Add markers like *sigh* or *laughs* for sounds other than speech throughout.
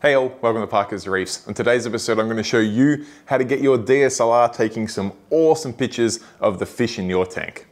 Hey all, welcome to Parker's Reefs. In today's episode, I'm going to show you how to get your DSLR taking some awesome pictures of the fish in your tank.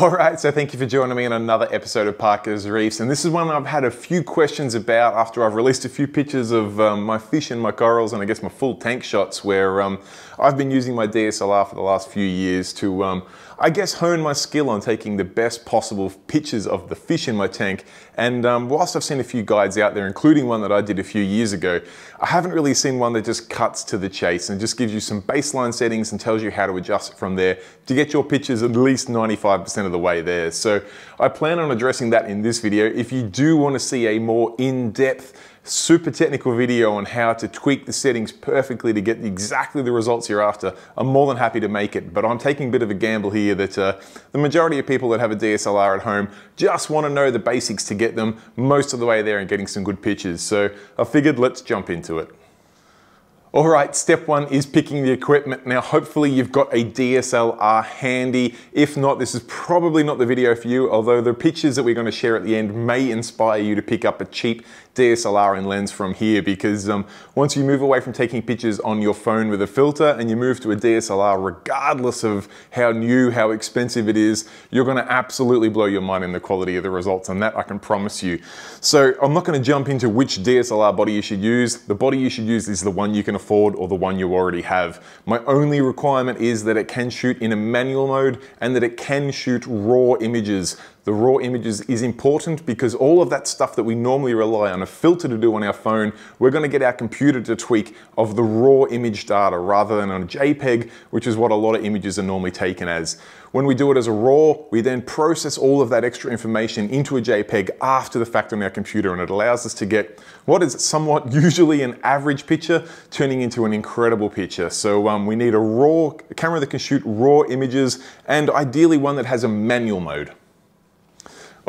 All right, so thank you for joining me in another episode of Parker's Reefs. And this is one I've had a few questions about after I've released a few pictures of um, my fish and my corals and I guess my full tank shots where um, I've been using my DSLR for the last few years to, um, I guess, hone my skill on taking the best possible pictures of the fish in my tank. And um, whilst I've seen a few guides out there, including one that I did a few years ago, I haven't really seen one that just cuts to the chase and just gives you some baseline settings and tells you how to adjust from there to get your pictures at least 95% of the way there. So I plan on addressing that in this video. If you do want to see a more in-depth super technical video on how to tweak the settings perfectly to get exactly the results you're after, I'm more than happy to make it. But I'm taking a bit of a gamble here that uh, the majority of people that have a DSLR at home just want to know the basics to get them most of the way there and getting some good pictures. So I figured let's jump into it. All right, step one is picking the equipment. Now, hopefully you've got a DSLR handy. If not, this is probably not the video for you, although the pictures that we're gonna share at the end may inspire you to pick up a cheap DSLR and lens from here because um, once you move away from taking pictures on your phone with a filter and you move to a DSLR, regardless of how new, how expensive it is, you're gonna absolutely blow your mind in the quality of the results and that I can promise you. So I'm not gonna jump into which DSLR body you should use. The body you should use is the one you can afford or the one you already have. My only requirement is that it can shoot in a manual mode and that it can shoot raw images. The raw images is important because all of that stuff that we normally rely on a filter to do on our phone, we're gonna get our computer to tweak of the raw image data rather than on a JPEG, which is what a lot of images are normally taken as. When we do it as a RAW, we then process all of that extra information into a JPEG after the fact on our computer and it allows us to get what is somewhat *laughs* usually an average picture turning into an incredible picture. So um, we need a RAW a camera that can shoot RAW images and ideally one that has a manual mode.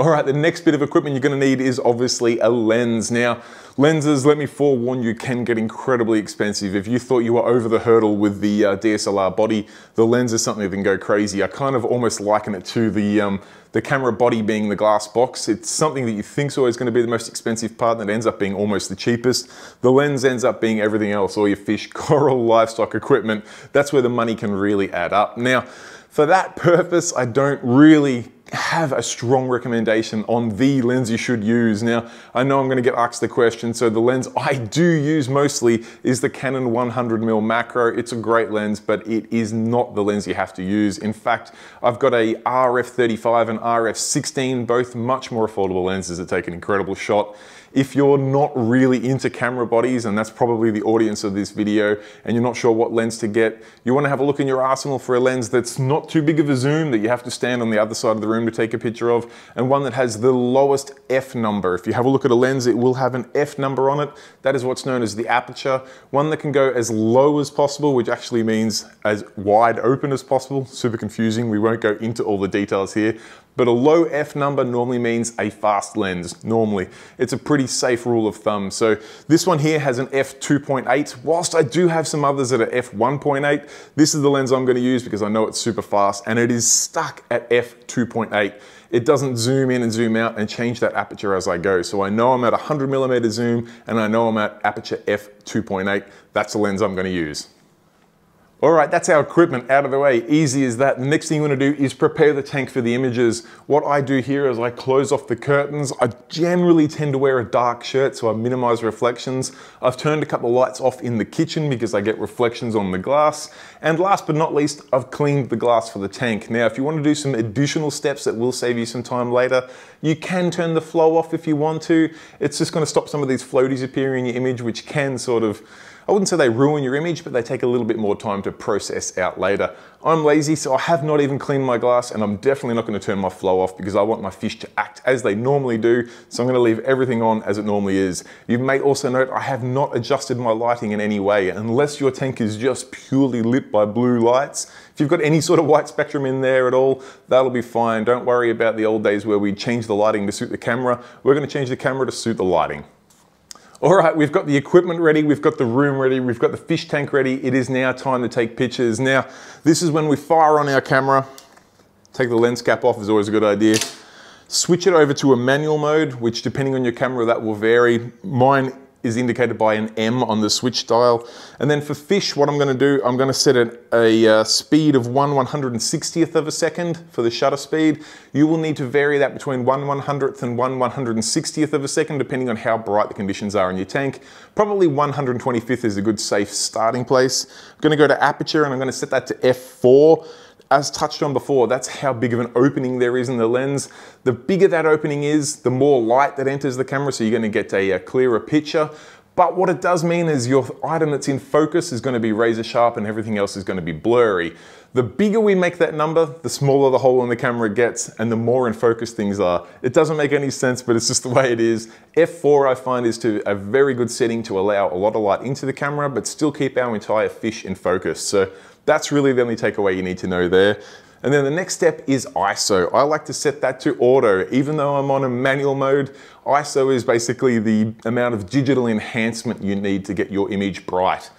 All right, the next bit of equipment you're gonna need is obviously a lens. Now, lenses, let me forewarn you, can get incredibly expensive. If you thought you were over the hurdle with the uh, DSLR body, the lens is something that can go crazy. I kind of almost liken it to the, um, the camera body being the glass box. It's something that you think is always gonna be the most expensive part and it ends up being almost the cheapest. The lens ends up being everything else, all your fish, *laughs* coral, livestock equipment. That's where the money can really add up. Now, for that purpose, I don't really have a strong recommendation on the lens you should use. Now, I know I'm gonna get asked the question, so the lens I do use mostly is the Canon 100mm macro. It's a great lens, but it is not the lens you have to use. In fact, I've got a RF35 and RF16, both much more affordable lenses that take an incredible shot. If you're not really into camera bodies, and that's probably the audience of this video, and you're not sure what lens to get, you wanna have a look in your arsenal for a lens that's not too big of a zoom, that you have to stand on the other side of the room to take a picture of, and one that has the lowest F number. If you have a look at a lens, it will have an F number on it. That is what's known as the aperture. One that can go as low as possible, which actually means as wide open as possible. Super confusing. We won't go into all the details here, but a low F number normally means a fast lens, normally. It's a pretty safe rule of thumb. So this one here has an f2.8. Whilst I do have some others that are f1.8, this is the lens I'm gonna use because I know it's super fast and it is stuck at f2.8. It doesn't zoom in and zoom out and change that aperture as I go. So I know I'm at 100 millimeter zoom and I know I'm at aperture f2.8. That's the lens I'm gonna use. All right, that's our equipment out of the way. Easy as that. The next thing you wanna do is prepare the tank for the images. What I do here is I close off the curtains. I generally tend to wear a dark shirt so I minimize reflections. I've turned a couple of lights off in the kitchen because I get reflections on the glass. And last but not least, I've cleaned the glass for the tank. Now, if you wanna do some additional steps that will save you some time later, you can turn the flow off if you want to. It's just gonna stop some of these floaties appearing in your image, which can sort of I wouldn't say they ruin your image, but they take a little bit more time to process out later. I'm lazy, so I have not even cleaned my glass and I'm definitely not gonna turn my flow off because I want my fish to act as they normally do. So I'm gonna leave everything on as it normally is. You may also note I have not adjusted my lighting in any way unless your tank is just purely lit by blue lights. If you've got any sort of white spectrum in there at all, that'll be fine. Don't worry about the old days where we change the lighting to suit the camera. We're gonna change the camera to suit the lighting. All right, we've got the equipment ready, we've got the room ready, we've got the fish tank ready. It is now time to take pictures. Now, this is when we fire on our camera. Take the lens cap off is always a good idea. Switch it over to a manual mode, which depending on your camera, that will vary. Mine is indicated by an M on the switch dial. And then for fish, what I'm gonna do, I'm gonna set a, a uh, speed of 1 160th of a second for the shutter speed. You will need to vary that between 1 100th and 1 160th of a second, depending on how bright the conditions are in your tank. Probably 125th is a good safe starting place. I'm gonna go to aperture and I'm gonna set that to f4 as touched on before, that's how big of an opening there is in the lens. The bigger that opening is, the more light that enters the camera, so you're gonna get a, a clearer picture. But what it does mean is your item that's in focus is gonna be razor sharp and everything else is gonna be blurry. The bigger we make that number, the smaller the hole in the camera gets and the more in focus things are. It doesn't make any sense, but it's just the way it is. F4 I find is to a very good setting to allow a lot of light into the camera, but still keep our entire fish in focus. So that's really the only takeaway you need to know there. And then the next step is ISO. I like to set that to auto. Even though I'm on a manual mode, ISO is basically the amount of digital enhancement you need to get your image bright.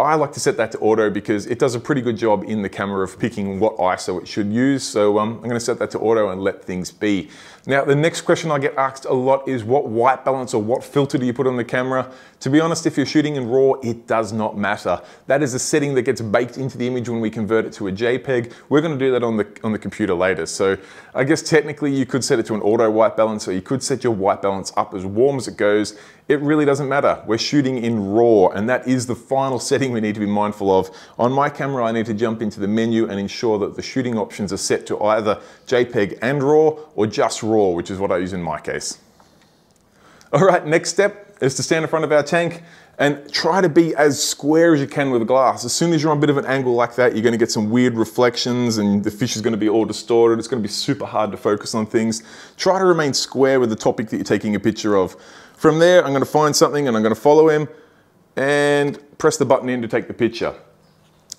I like to set that to auto because it does a pretty good job in the camera of picking what ISO it should use. So um, I'm gonna set that to auto and let things be. Now, the next question I get asked a lot is what white balance or what filter do you put on the camera? To be honest, if you're shooting in RAW, it does not matter. That is a setting that gets baked into the image when we convert it to a JPEG. We're gonna do that on the, on the computer later. So I guess technically you could set it to an auto white balance or you could set your white balance up as warm as it goes. It really doesn't matter. We're shooting in RAW and that is the final setting we need to be mindful of. On my camera, I need to jump into the menu and ensure that the shooting options are set to either JPEG and RAW or just RAW, which is what I use in my case. All right, next step is to stand in front of our tank and try to be as square as you can with the glass. As soon as you're on a bit of an angle like that, you're gonna get some weird reflections and the fish is gonna be all distorted. It's gonna be super hard to focus on things. Try to remain square with the topic that you're taking a picture of. From there, I'm gonna find something and I'm gonna follow him and press the button in to take the picture.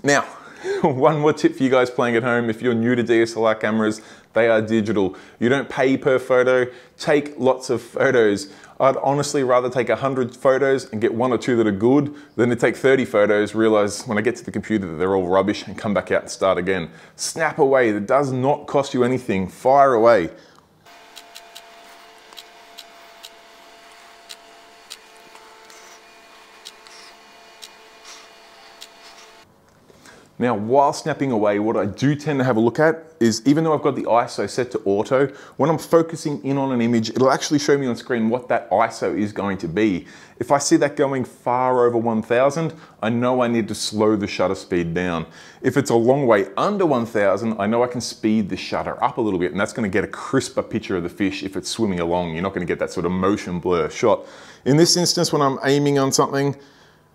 Now, *laughs* one more tip for you guys playing at home, if you're new to DSLR cameras, they are digital. You don't pay per photo, take lots of photos. I'd honestly rather take 100 photos and get one or two that are good than to take 30 photos, realize when I get to the computer that they're all rubbish and come back out and start again. Snap away, that does not cost you anything, fire away. Now, while snapping away, what I do tend to have a look at is even though I've got the ISO set to auto, when I'm focusing in on an image, it'll actually show me on screen what that ISO is going to be. If I see that going far over 1000, I know I need to slow the shutter speed down. If it's a long way under 1000, I know I can speed the shutter up a little bit and that's gonna get a crisper picture of the fish if it's swimming along. You're not gonna get that sort of motion blur shot. In this instance, when I'm aiming on something,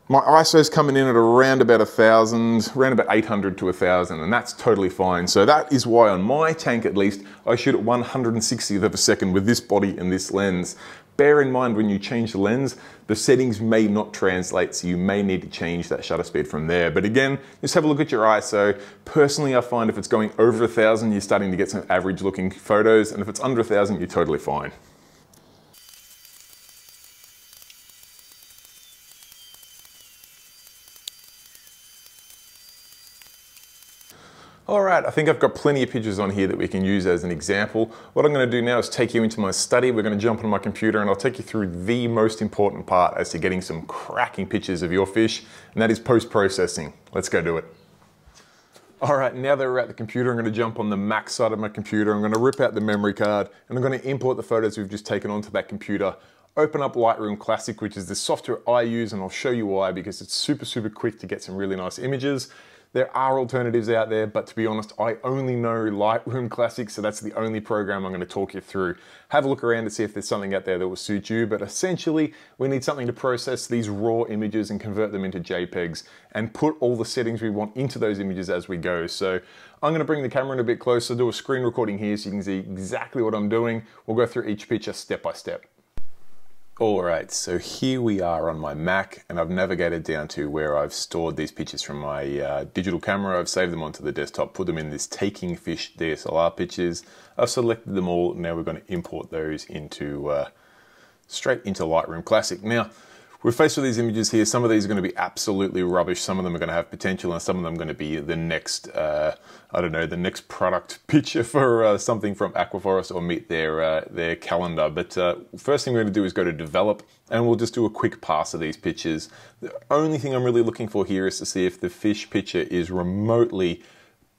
my ISO is coming in at around about a thousand, around about 800 to a thousand, and that's totally fine. So that is why on my tank at least, I shoot at 160th of a second with this body and this lens. Bear in mind when you change the lens, the settings may not translate, so you may need to change that shutter speed from there. But again, just have a look at your ISO. Personally, I find if it's going over a thousand, you're starting to get some average looking photos, and if it's under a thousand, you're totally fine. All right, I think I've got plenty of pictures on here that we can use as an example. What I'm gonna do now is take you into my study. We're gonna jump on my computer and I'll take you through the most important part as to getting some cracking pictures of your fish, and that is post-processing. Let's go do it. All right, now that we're at the computer, I'm gonna jump on the Mac side of my computer. I'm gonna rip out the memory card and I'm gonna import the photos we've just taken onto that computer open up Lightroom Classic, which is the software I use, and I'll show you why, because it's super, super quick to get some really nice images. There are alternatives out there, but to be honest, I only know Lightroom Classic, so that's the only program I'm gonna talk you through. Have a look around to see if there's something out there that will suit you, but essentially, we need something to process these raw images and convert them into JPEGs and put all the settings we want into those images as we go. So I'm gonna bring the camera in a bit closer, do a screen recording here so you can see exactly what I'm doing. We'll go through each picture step by step. All right, so here we are on my Mac and I've navigated down to where I've stored these pictures from my uh, digital camera. I've saved them onto the desktop, put them in this Taking Fish DSLR pictures. I've selected them all. Now we're going to import those into uh, straight into Lightroom Classic. Now, we're faced with these images here. Some of these are going to be absolutely rubbish. Some of them are going to have potential, and some of them are going to be the next, uh, I don't know, the next product *laughs* picture for uh, something from Aquaforest or meet their uh, their calendar. But uh, first thing we're going to do is go to develop, and we'll just do a quick pass of these pictures. The only thing I'm really looking for here is to see if the fish picture is remotely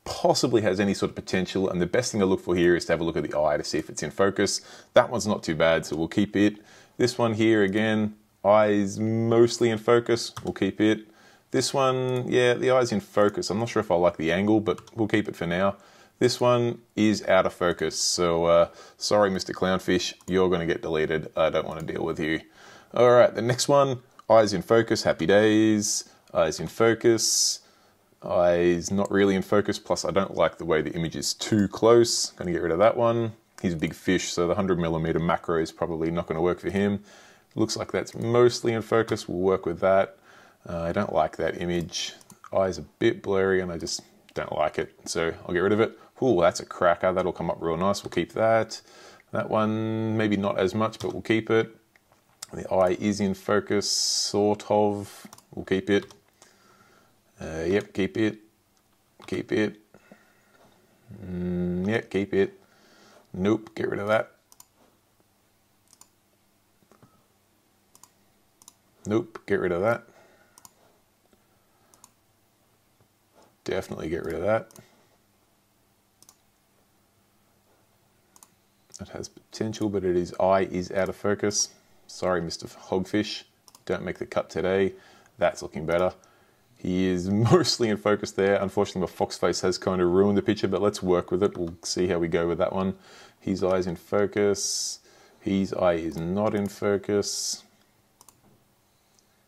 possibly has any sort of potential and the best thing to look for here is to have a look at the eye to see if it's in focus that one's not too bad so we'll keep it this one here again Eyes mostly in focus, we'll keep it. This one, yeah, the eye's in focus. I'm not sure if I like the angle, but we'll keep it for now. This one is out of focus, so uh, sorry, Mr. Clownfish, you're going to get deleted. I don't want to deal with you. All right, the next one, eyes in focus, happy days. Eyes in focus, eyes not really in focus, plus I don't like the way the image is too close. Going to get rid of that one. He's a big fish, so the 100 millimeter macro is probably not going to work for him. Looks like that's mostly in focus. We'll work with that. Uh, I don't like that image. Eye's a bit blurry and I just don't like it. So I'll get rid of it. Ooh, that's a cracker. That'll come up real nice. We'll keep that. That one, maybe not as much, but we'll keep it. The eye is in focus, sort of. We'll keep it. Uh, yep, keep it. Keep it. Mm, yep, keep it. Nope, get rid of that. Nope, get rid of that. Definitely get rid of that. It has potential, but it is eye is out of focus. Sorry, Mr. Hogfish, don't make the cut today. That's looking better. He is *laughs* mostly in focus there. Unfortunately, my fox face has kind of ruined the picture, but let's work with it. We'll see how we go with that one. His eye's in focus. His eye is not in focus.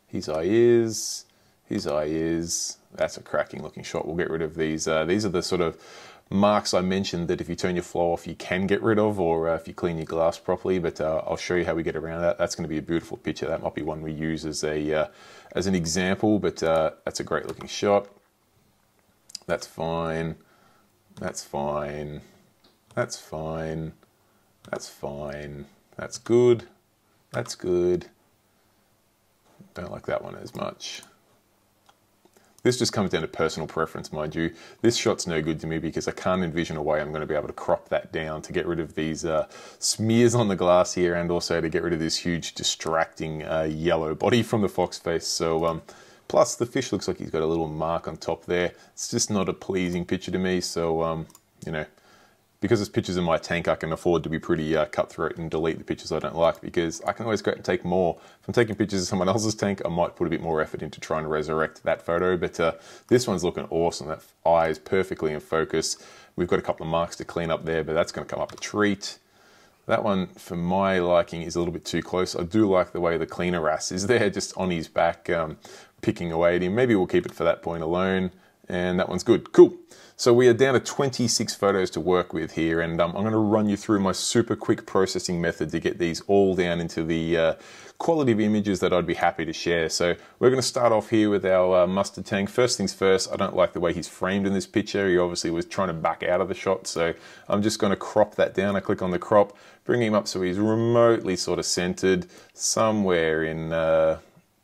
His eye is, his eye is. That's a cracking looking shot. We'll get rid of these. Uh, these are the sort of marks I mentioned that if you turn your flow off, you can get rid of, or uh, if you clean your glass properly. But uh, I'll show you how we get around that. That's going to be a beautiful picture. That might be one we use as a uh, as an example. But uh, that's a great looking shot. That's fine. That's fine. That's fine. That's fine. That's good. That's good. Don't like that one as much. This just comes down to personal preference, mind you. This shot's no good to me because I can't envision a way I'm going to be able to crop that down to get rid of these uh, smears on the glass here and also to get rid of this huge distracting uh, yellow body from the fox face. So, um, plus the fish looks like he's got a little mark on top there. It's just not a pleasing picture to me. So, um, you know, because there's pictures in my tank, I can afford to be pretty uh, cutthroat and delete the pictures I don't like because I can always go and take more. If I'm taking pictures of someone else's tank, I might put a bit more effort into trying to resurrect that photo. But uh, this one's looking awesome. That eye is perfectly in focus. We've got a couple of marks to clean up there, but that's going to come up a treat. That one, for my liking, is a little bit too close. I do like the way the cleaner wrasse is there, just on his back, um, picking away at him. Maybe we'll keep it for that point alone. And that one's good. Cool. So we are down to 26 photos to work with here, and um, I'm going to run you through my super quick processing method to get these all down into the uh, quality of images that I'd be happy to share. So we're going to start off here with our uh, mustard tang. First things first, I don't like the way he's framed in this picture. He obviously was trying to back out of the shot, so I'm just going to crop that down. I click on the crop, bring him up so he's remotely sort of centered somewhere in, uh,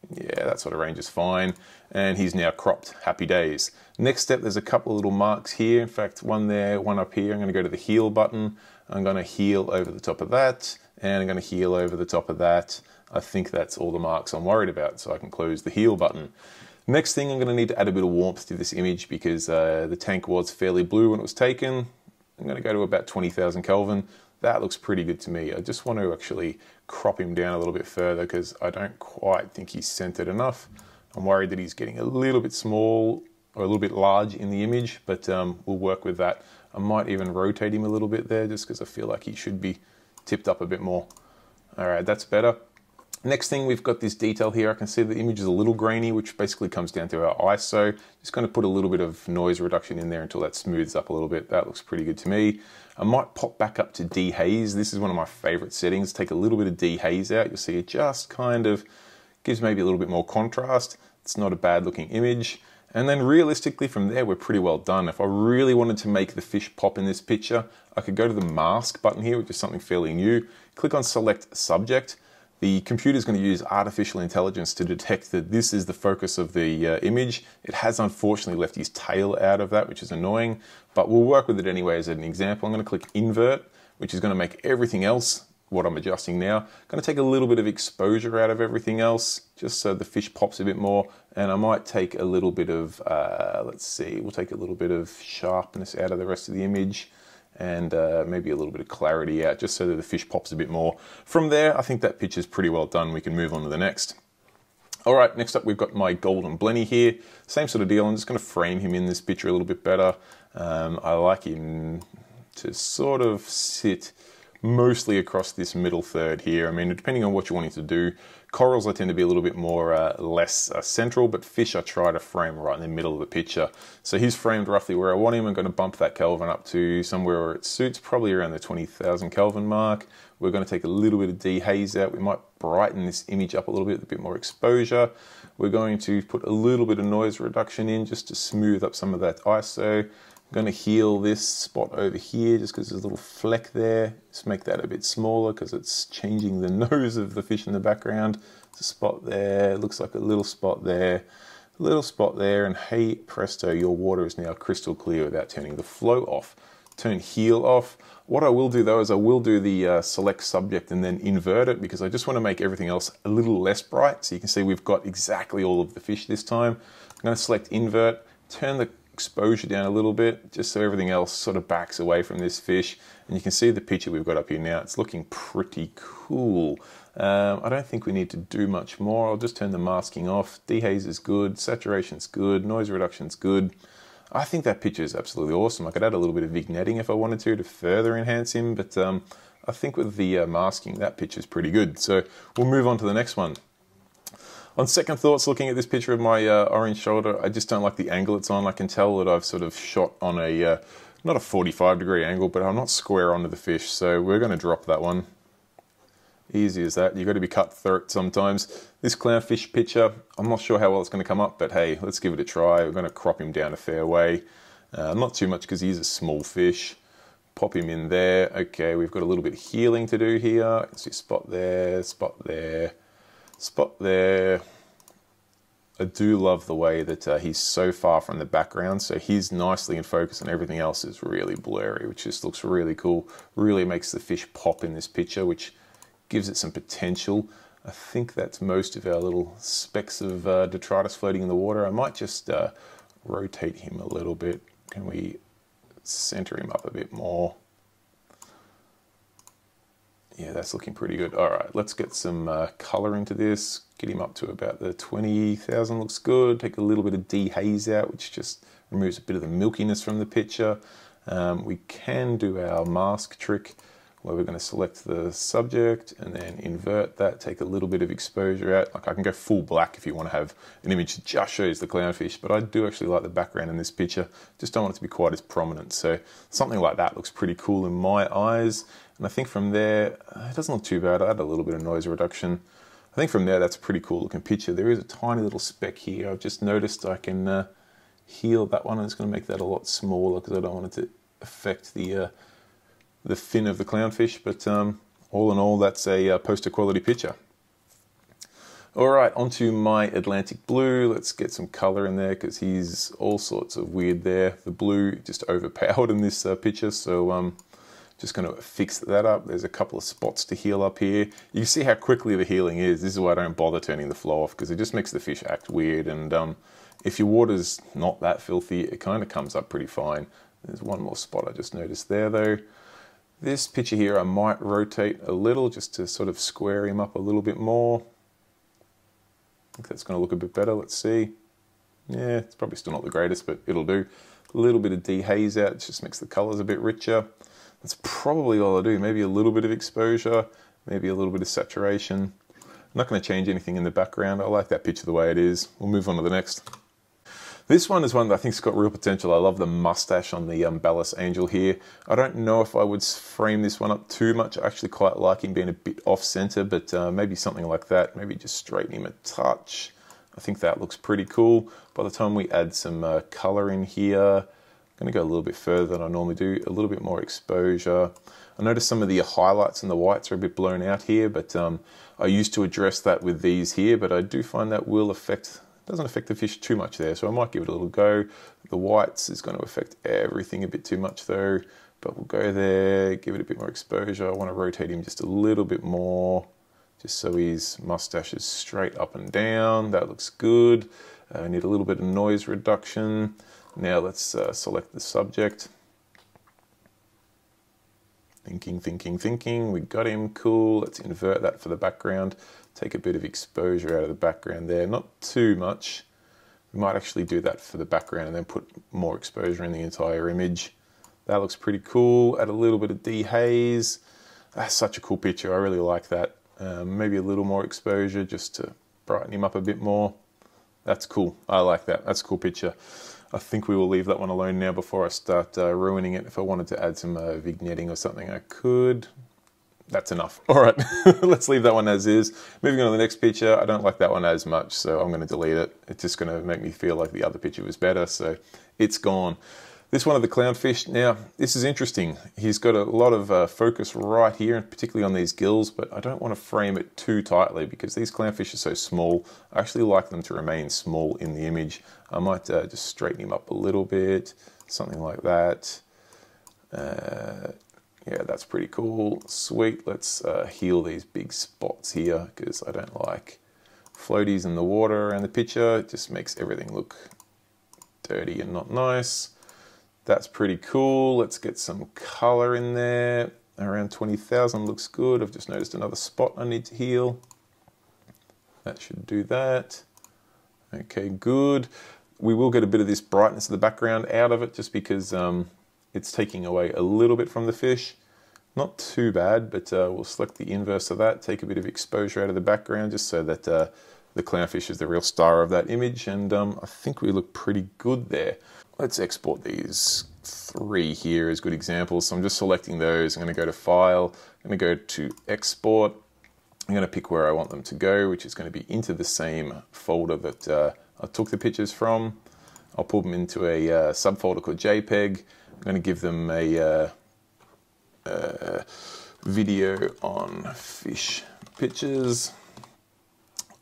yeah, that sort of range is fine. And he's now cropped. Happy days. Next step, there's a couple of little marks here. In fact, one there, one up here. I'm going to go to the heal button. I'm going to heal over the top of that, and I'm going to heal over the top of that. I think that's all the marks I'm worried about, so I can close the heal button. Next thing, I'm going to need to add a bit of warmth to this image because uh, the tank was fairly blue when it was taken. I'm going to go to about 20,000 Kelvin. That looks pretty good to me. I just want to actually crop him down a little bit further because I don't quite think he's centered enough. I'm worried that he's getting a little bit small or a little bit large in the image, but um, we'll work with that. I might even rotate him a little bit there just because I feel like he should be tipped up a bit more. All right, that's better. Next thing, we've got this detail here. I can see the image is a little grainy, which basically comes down to our ISO. Just going to put a little bit of noise reduction in there until that smooths up a little bit. That looks pretty good to me. I might pop back up to dehaze. This is one of my favorite settings. Take a little bit of dehaze out. You'll see it just kind of gives maybe a little bit more contrast. It's not a bad looking image. And then realistically from there, we're pretty well done. If I really wanted to make the fish pop in this picture, I could go to the mask button here, which is something fairly new, click on select subject. the computer is going to use artificial intelligence to detect that this is the focus of the uh, image. It has unfortunately left his tail out of that, which is annoying, but we'll work with it anyway as an example. I'm going to click invert, which is going to make everything else what I'm adjusting now. To take a little bit of exposure out of everything else, just so the fish pops a bit more. And I might take a little bit of, uh, let's see, we'll take a little bit of sharpness out of the rest of the image and uh, maybe a little bit of clarity out just so that the fish pops a bit more. From there, I think that picture is pretty well done. We can move on to the next. All right, next up we've got my golden blenny here. Same sort of deal, I'm just gonna frame him in this picture a little bit better. Um, I like him to sort of sit mostly across this middle third here. I mean, depending on what you're wanting to do, corals I tend to be a little bit more uh, less uh, central, but fish I try to frame right in the middle of the picture. So he's framed roughly where I want him. I'm going to bump that Kelvin up to somewhere where it suits, probably around the 20,000 Kelvin mark. We're going to take a little bit of dehaze out. We might brighten this image up a little bit, a bit more exposure. We're going to put a little bit of noise reduction in just to smooth up some of that ISO. I'm going to heal this spot over here just because there's a little fleck there. Just make that a bit smaller because it's changing the *laughs* nose of the fish in the background. There's a spot there, looks like a little spot there, a little spot there, and hey presto, your water is now crystal clear without turning the flow off. Turn heal off. What I will do though is I will do the uh, select subject and then invert it because I just want to make everything else a little less bright. So you can see we've got exactly all of the fish this time. I'm going to select invert, turn the exposure down a little bit just so everything else sort of backs away from this fish. And you can see the picture we've got up here now. It's looking pretty cool. Um, I don't think we need to do much more. I'll just turn the masking off. Dehaze is good. Saturation's good. Noise reduction's good. I think that picture is absolutely awesome. I could add a little bit of vignetting if I wanted to to further enhance him but um, I think with the uh, masking that picture is pretty good. So we'll move on to the next one on second thoughts, looking at this picture of my uh, orange shoulder, I just don't like the angle it's on. I can tell that I've sort of shot on a, uh, not a 45 degree angle, but I'm not square onto the fish. So we're going to drop that one. Easy as that. You've got to be cutthroat sometimes. This clownfish picture, I'm not sure how well it's going to come up, but hey, let's give it a try. We're going to crop him down a fair way. Uh, not too much because he's a small fish. Pop him in there. Okay, we've got a little bit of healing to do here. See spot there, spot there spot there. I do love the way that uh, he's so far from the background, so he's nicely in focus and everything else is really blurry, which just looks really cool. Really makes the fish pop in this picture, which gives it some potential. I think that's most of our little specks of uh, detritus floating in the water. I might just uh, rotate him a little bit. Can we center him up a bit more? Yeah, that's looking pretty good. All right, let's get some uh, color into this. Get him up to about the 20,000 looks good. Take a little bit of dehaze out, which just removes a bit of the milkiness from the picture. Um, we can do our mask trick where we're going to select the subject and then invert that, take a little bit of exposure out. Like I can go full black if you want to have an image that just shows the clownfish, but I do actually like the background in this picture. Just don't want it to be quite as prominent. So something like that looks pretty cool in my eyes. And I think from there, uh, it doesn't look too bad. I had a little bit of noise reduction. I think from there, that's a pretty cool looking picture. There is a tiny little speck here. I've just noticed I can uh, heal that one. and it's going to make that a lot smaller because I don't want it to affect the uh, the fin of the clownfish. But um, all in all, that's a uh, poster quality picture. All right, onto my Atlantic blue. Let's get some color in there because he's all sorts of weird there. The blue just *laughs* overpowered in this uh, picture, so um, just going to fix that up. There's a couple of spots to heal up here. You see how quickly the healing is. This is why I don't bother turning the flow off because it just makes the fish act weird. And um, if your water's not that filthy, it kind of comes up pretty fine. There's one more spot I just noticed there though. This picture here I might rotate a little just to sort of square him up a little bit more. I think that's going to look a bit better. Let's see. Yeah, it's probably still not the greatest, but it'll do. A little bit of dehaze out, just makes the colors a bit richer. That's probably all I do. Maybe a little bit of exposure, maybe a little bit of saturation. I'm not going to change anything in the background. I like that picture the way it is. We'll move on to the next. This one is one that I think's got real potential. I love the mustache on the um, Bellus Angel here. I don't know if I would frame this one up too much. I actually quite like him being a bit off center, but uh, maybe something like that. Maybe just straighten him a touch. I think that looks pretty cool. By the time we add some uh, color in here, I'm going to go a little bit further than I normally do, a little bit more exposure. I notice some of the highlights and the whites are a bit blown out here, but um, I used to address that with these here, but I do find that will affect, doesn't affect the fish too much there, so I might give it a little go. The whites is going to affect everything a bit too much though, but we'll go there, give it a bit more exposure. I want to rotate him just a little bit more, just so his mustache is straight up and down. That looks good. Uh, I need a little bit of noise reduction. Now let's uh, select the subject. Thinking, thinking, thinking. We got him. Cool. Let's invert that for the background. Take a bit of exposure out of the background there. Not too much. We might actually do that for the background and then put more exposure in the entire image. That looks pretty cool. Add a little bit of dehaze. That's such a cool picture. I really like that. Um, maybe a little more exposure just to brighten him up a bit more. That's cool. I like that. That's a cool picture. I think we will leave that one alone now before I start uh, ruining it. If I wanted to add some uh, vignetting or something, I could. That's enough. All right, *laughs* let's leave that one as is. Moving on to the next picture, I don't like that one as much, so I'm going to delete it. It's just going to make me feel like the other picture was better, so it's gone. This one of the clownfish, now this is interesting. He's got a lot of uh, focus right here, particularly on these gills, but I don't want to frame it too tightly because these clownfish are so small. I actually like them to remain small in the image. I might uh, just straighten him up a little bit, something like that. Uh, yeah, that's pretty cool. Sweet, let's uh, heal these big spots here because I don't like floaties in the water and the picture. It just makes everything look dirty and not nice. That's pretty cool. Let's get some color in there. Around 20,000 looks good. I've just noticed another spot I need to heal. That should do that. Okay, good. We will get a bit of this brightness of the background out of it just because um, it's taking away a little bit from the fish. Not too bad, but uh, we'll select the inverse of that, take a bit of exposure out of the background just so that uh, the clownfish is the real star of that image. And um, I think we look pretty good there. Let's export these three here as good examples. So I'm just selecting those. I'm going to go to File. I'm going to go to Export. I'm going to pick where I want them to go, which is going to be into the same folder that uh, I took the pictures from. I'll pull them into a uh, subfolder called JPEG. I'm going to give them a uh, uh video on fish pictures.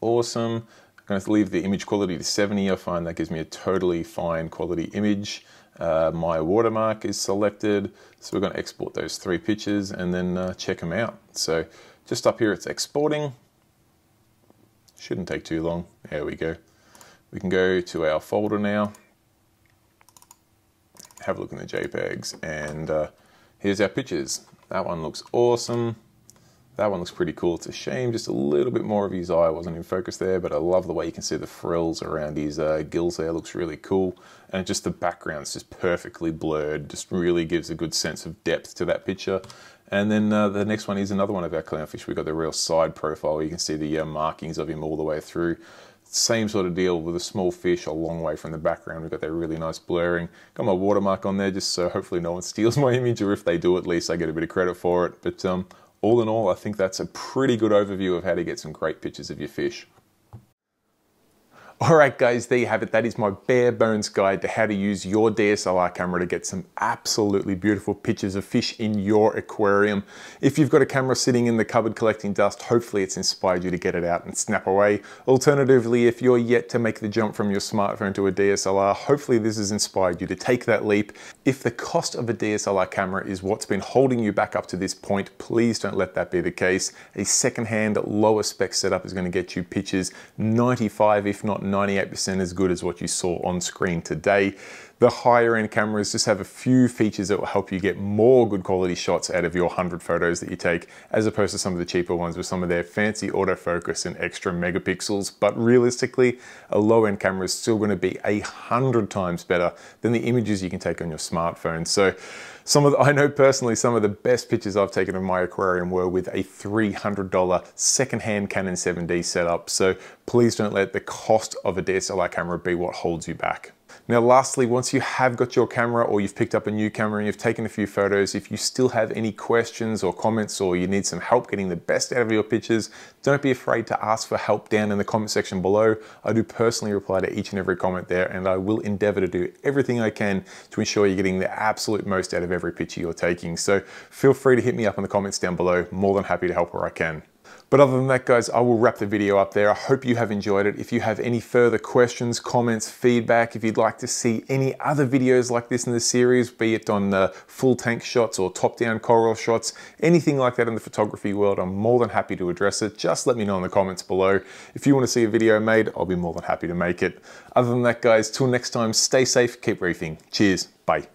Awesome. I'm going to leave the image quality to 70. I find that gives me a totally fine quality image. Uh, my watermark is selected. So we're going to export those three pictures and then uh, check them out. So just up here it's exporting. Shouldn't take too long. There we go. We can go to our folder now. Have a look in the JPEGs and uh, here's our pictures. That one looks awesome. That one looks pretty cool. It's a shame just a little bit more of his eye wasn't in focus there, but I love the way you can see the frills around his uh, gills there. Looks really cool. And just the background's just perfectly blurred. Just really gives a good sense of depth to that picture. And then uh, the next one is another one of our clownfish. We've got the real side profile. You can see the uh, markings of him all the way through. Same sort of deal with a small fish a long way from the background. We've got that really nice blurring. Got my watermark on there just so hopefully no one *laughs* steals my image, or if they do, at least I get a bit of credit for it. But um, all in all, I think that's a pretty good overview of how to get some great pictures of your fish. All right, guys, there you have it. That is my bare bones guide to how to use your DSLR camera to get some absolutely beautiful pictures of fish in your aquarium. If you've got a camera sitting in the cupboard collecting dust, hopefully it's inspired you to get it out and snap away. Alternatively, if you're yet to make the jump from your smartphone to a DSLR, hopefully this has inspired you to take that leap. If the cost of a DSLR camera is what's been holding you back up to this point, please don't let that be the case. A secondhand, lower spec setup is going to get you pictures 95, if not 98% as good as what you saw on screen today. The higher end cameras just have a few features that will help you get more good quality shots out of your 100 photos that you take, as opposed to some of the cheaper ones with some of their fancy autofocus and extra megapixels. But realistically, a low end camera is still gonna be a hundred times better than the images you can take on your smartphone. So some of the, I know personally some of the best pictures I've taken of my aquarium were with a $300 secondhand Canon 7D setup. So please don't let the cost of a DSLR camera be what holds you back. Now lastly, once you have got your camera or you've picked up a new camera and you've taken a few photos, if you still have any questions or comments or you need some help getting the best out of your pictures, don't be afraid to ask for help down in the comment section below. I do personally reply to each and every comment there and I will endeavor to do everything I can to ensure you're getting the absolute most out of every picture you're taking. So feel free to hit me up in the comments down below. More than happy to help where I can. But other than that, guys, I will wrap the video up there. I hope you have enjoyed it. If you have any further questions, comments, feedback, if you'd like to see any other videos like this in the series, be it on the full tank shots or top-down coral shots, anything like that in the photography world, I'm more than happy to address it. Just let me know in the comments below. If you want to see a video made, I'll be more than happy to make it. Other than that, guys, till next time, stay safe, keep reefing. Cheers, bye.